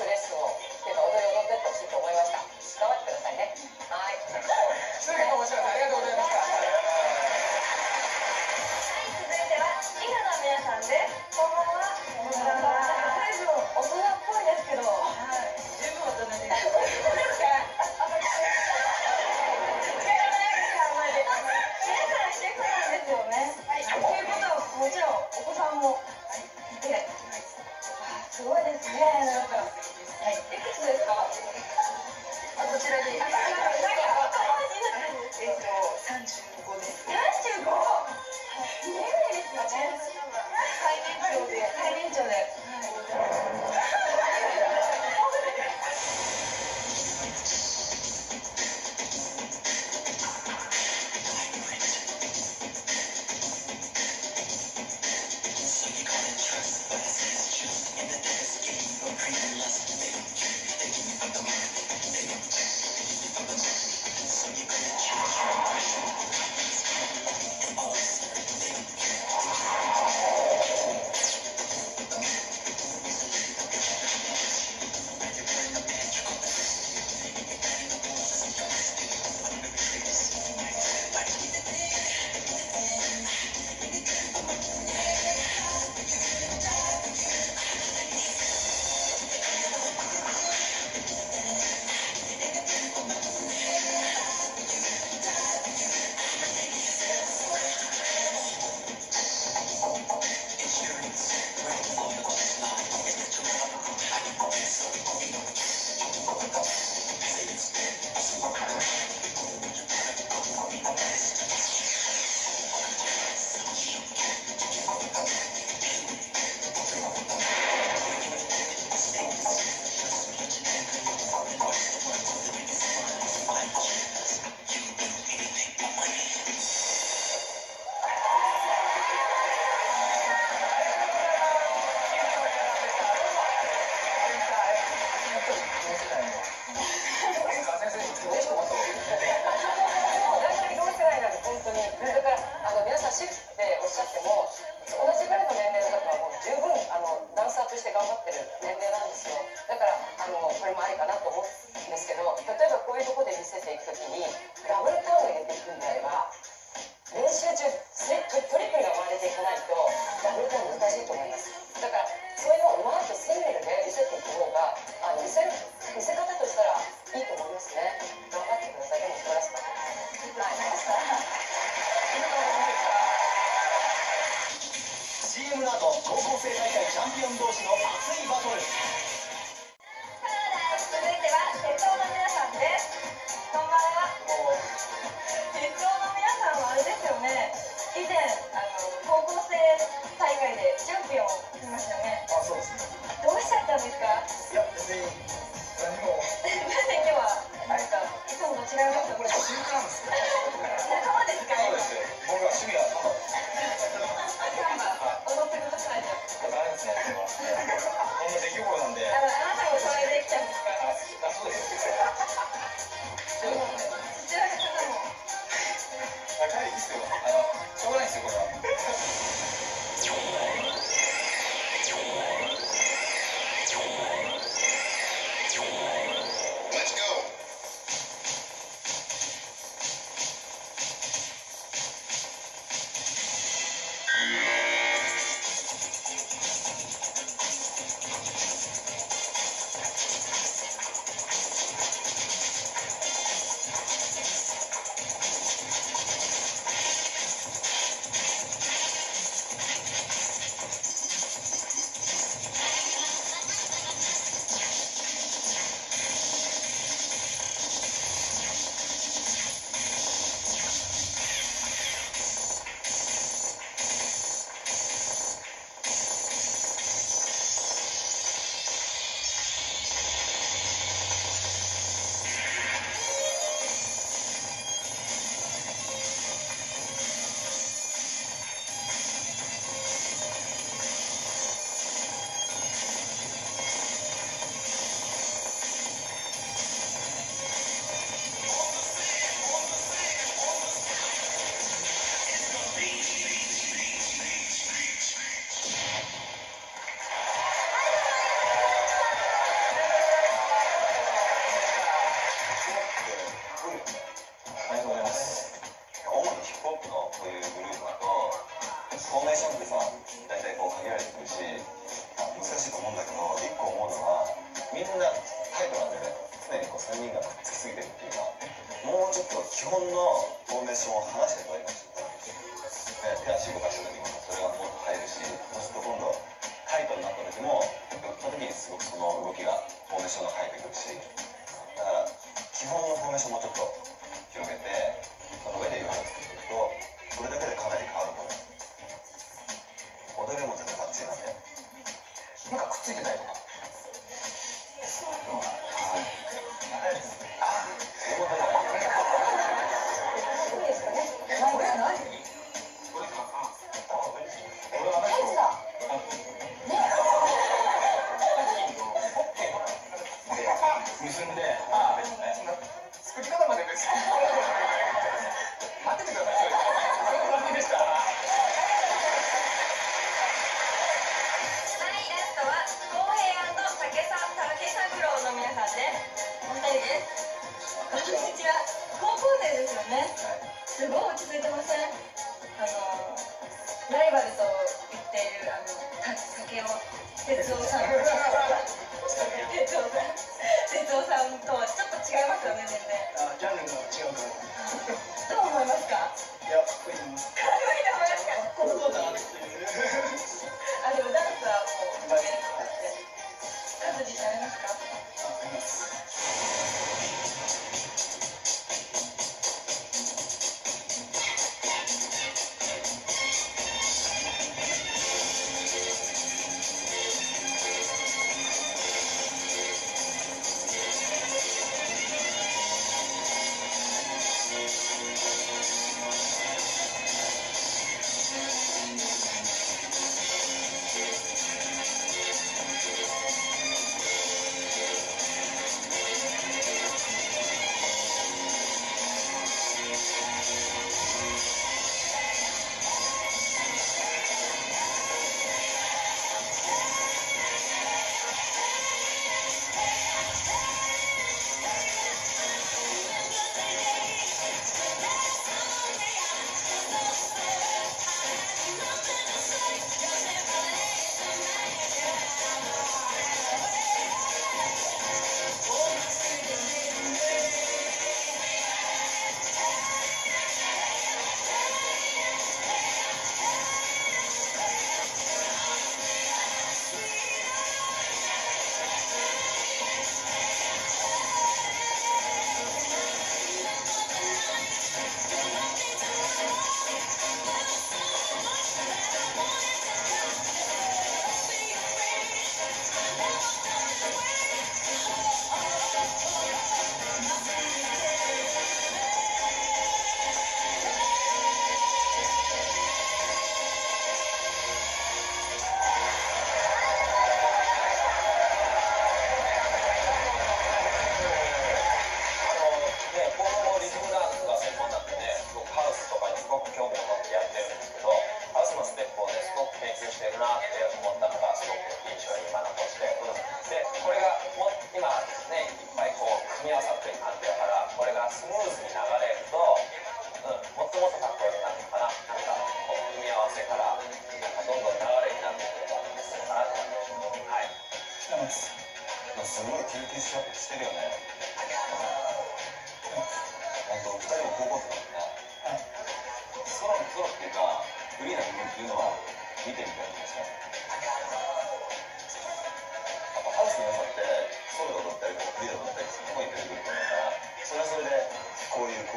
あないもってこれ習慣なです結んでまあ別にね作り方まで別に。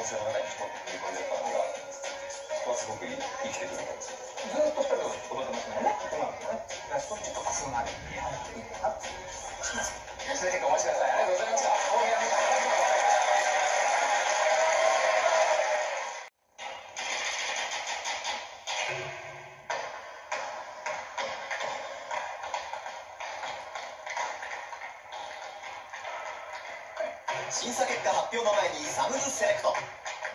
こういう構成の中に一つ組み込んでったのがそこはすごく生きてくると思うずーっと二人で踊ってますね今のね。ラストちょっと重なりいいかなってそれでお待ちくださいありがとうございました前にサムズセレクト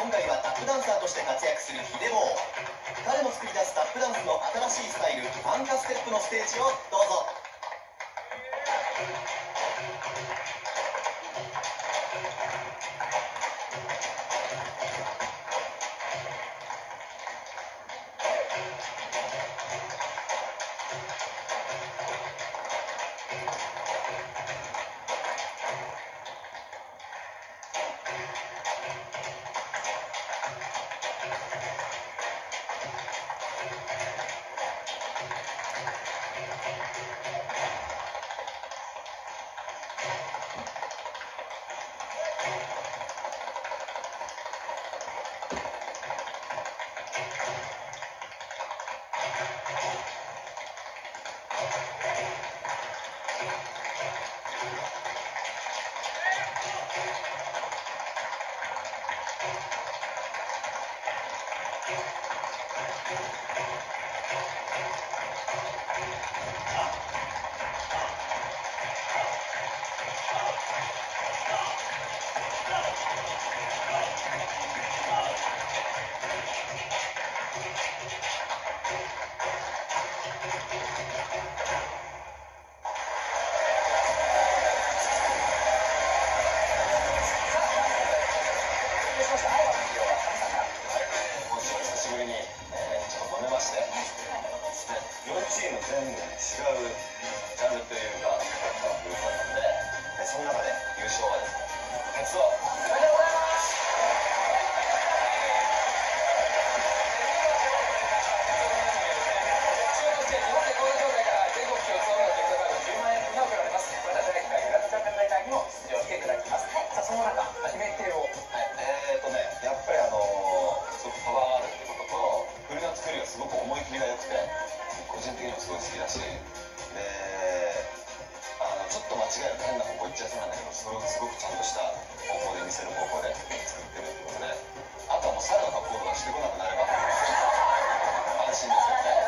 今回はタップダンサーとして活躍するヒデボー。彼の作り出すタップダンスの新しいスタイルファンカステップのステージをどうぞ。な方向行っちゃいそうなんだけど、それをすごくちゃんとした方向で見せる方法で作ってるってことで、あとはもう猿の格好とかしてこなくなれば、安心ですよね。